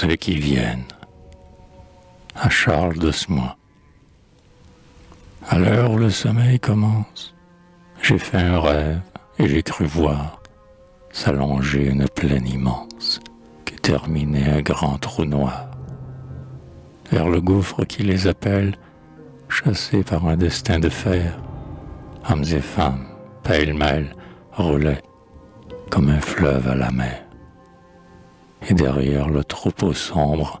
ceux qui viennent. À Charles de Smois. À l'heure où le sommeil commence, j'ai fait un rêve et j'ai cru voir s'allonger une plaine immense qui terminait un grand trou noir. Vers le gouffre qui les appelle, chassés par un destin de fer, hommes et femmes, pêle-mêle, roulaient comme un fleuve à la mer. Et derrière le troupeau sombre,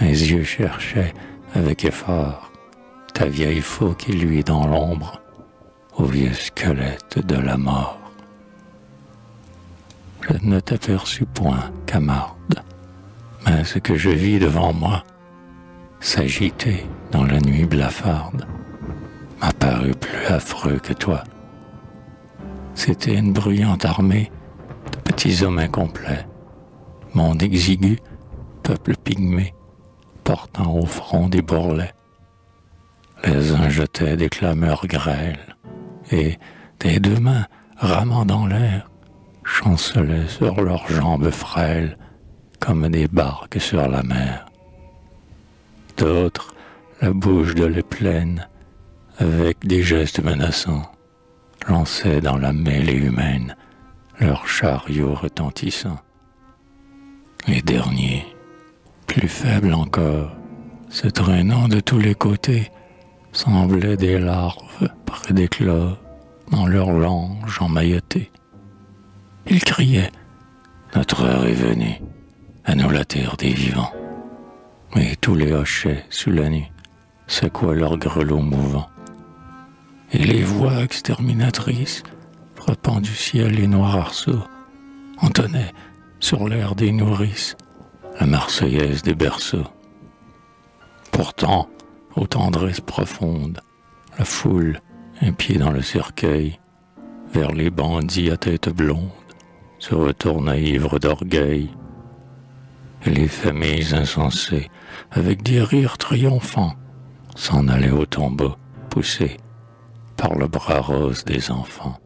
mes yeux cherchaient avec effort ta vieille faux qui luit dans l'ombre au vieux squelette de la mort. Je ne t'aperçus point, camarde, mais ce que je vis devant moi s'agiter dans la nuit blafarde m'a paru plus affreux que toi. C'était une bruyante armée de petits hommes incomplets, monde exigu, peuple pygmé, portant au front des bourrelets. Les uns jetaient des clameurs grêles, et des deux mains, ramant dans l'air, chancelaient sur leurs jambes frêles comme des barques sur la mer. D'autres, la bouche de les pleine, avec des gestes menaçants, lançaient dans la mêlée humaine leurs chariots retentissants. Les derniers, plus faibles encore, se traînant de tous les côtés, semblaient des larves près d'éclore dans leur lange emmaillotée. Ils criaient Notre heure est venue, à nous la terre des vivants. Et tous les hochets sous la nuit secouaient leurs grelots mouvants. Et les voix exterminatrices, frappant du ciel les noirs arceaux, entonnaient sur l'air des nourrices la marseillaise des berceaux. Pourtant, aux tendresses profondes, la foule, un pied dans le cercueil, vers les bandits à tête blonde, se retourna ivre d'orgueil. Et les familles insensées, avec des rires triomphants, s'en allaient au tombeau, poussés par le bras rose des enfants.